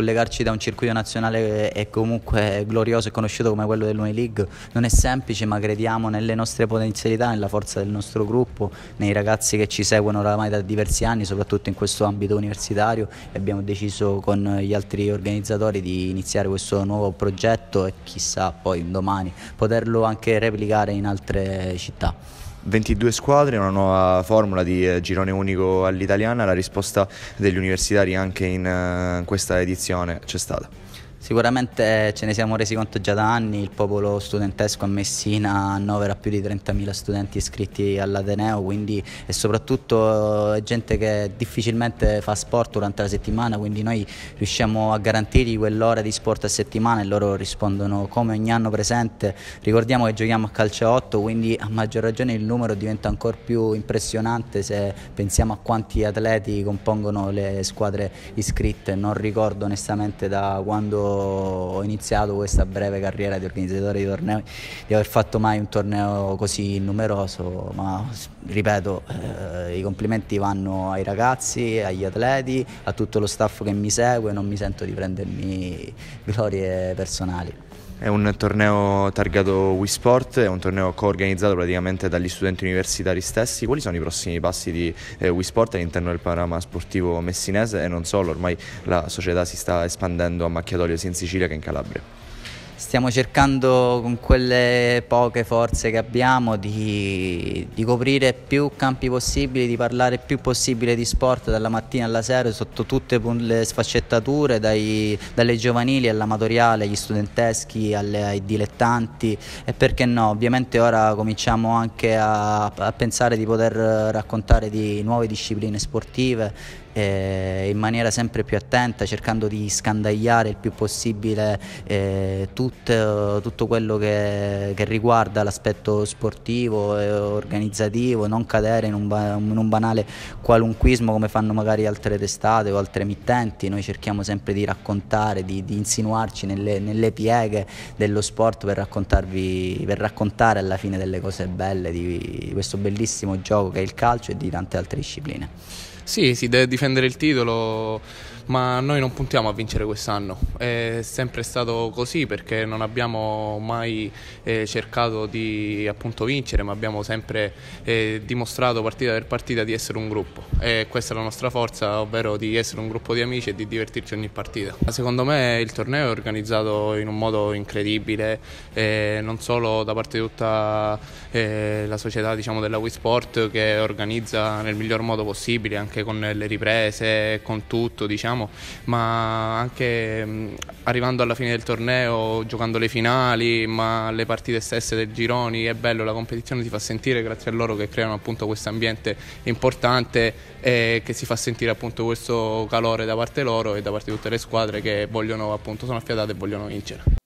collegarci da un circuito nazionale e comunque glorioso e conosciuto come quello dell'Uni League non è semplice ma crediamo nelle nostre potenzialità, nella forza del nostro gruppo, nei ragazzi che ci seguono oramai da diversi anni, soprattutto in questo ambito universitario e abbiamo deciso con gli altri organizzatori di iniziare questo nuovo progetto e chissà poi domani poterlo anche replicare in altre città. 22 squadre, una nuova formula di eh, girone unico all'italiana, la risposta degli universitari anche in uh, questa edizione c'è stata. Sicuramente ce ne siamo resi conto già da anni, il popolo studentesco a Messina annovera più di 30.000 studenti iscritti all'Ateneo, quindi è soprattutto è gente che difficilmente fa sport durante la settimana, quindi noi riusciamo a garantirgli quell'ora di sport a settimana e loro rispondono come ogni anno presente. Ricordiamo che giochiamo a calcio 8, quindi a maggior ragione il numero diventa ancora più impressionante se pensiamo a quanti atleti compongono le squadre iscritte. Non ricordo onestamente da quando ho iniziato questa breve carriera di organizzatore di tornei di aver fatto mai un torneo così numeroso, ma ripeto, eh, i complimenti vanno ai ragazzi, agli atleti, a tutto lo staff che mi segue, non mi sento di prendermi glorie personali. È un torneo targato WeSport, è un torneo co-organizzato praticamente dagli studenti universitari stessi. Quali sono i prossimi passi di eh, WeSport all'interno del panorama sportivo messinese e non solo? Ormai la società si sta espandendo a macchiatoio sia in Sicilia che in Calabria. Stiamo cercando con quelle poche forze che abbiamo di, di, coprire più campi possibili, di parlare più possibile di sport dalla mattina alla sera sotto tutte le sfaccettature, dai, dalle giovanili all'amatoriale, agli studenteschi, alle, ai dilettanti. E perché no, ovviamente ora cominciamo anche a, a pensare di poter raccontare di nuove discipline sportive eh, in maniera sempre più attenta, cercando di scandagliare il più possibile eh, tutto, tutto, quello che, che riguarda l'aspetto sportivo e organizzativo, non cadere in un, in un, banale qualunquismo come fanno magari altre testate o altre emittenti, noi cerchiamo sempre di raccontare, di, di insinuarci nelle, nelle, pieghe dello sport per, per raccontare alla fine delle cose belle di questo bellissimo gioco che è il calcio e di tante altre discipline. Sì, si deve difendere il titolo, ma noi non puntiamo a vincere quest'anno. È sempre stato così perché non abbiamo mai eh, cercato di appunto vincere, ma abbiamo sempre eh, dimostrato partita per partita di essere un gruppo. E questa è la nostra forza, ovvero di essere un gruppo di amici e di divertirci ogni partita. Secondo me il torneo è organizzato in un modo incredibile, eh, non solo da parte di tutta eh, la società diciamo, della Wii Sport che organizza nel miglior modo possibile, anche con le riprese, con tutto, diciamo diciamo, ma anche mh, arrivando alla fine del torneo, giocando le finali, ma le partite stesse dei gironi, è bello, la competizione si fa sentire grazie a loro che creano appunto questo ambiente importante e che si fa sentire appunto questo calore da parte loro e da parte di tutte le squadre che vogliono appunto sono affiatate e vogliono vincere.